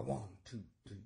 A one, two, three.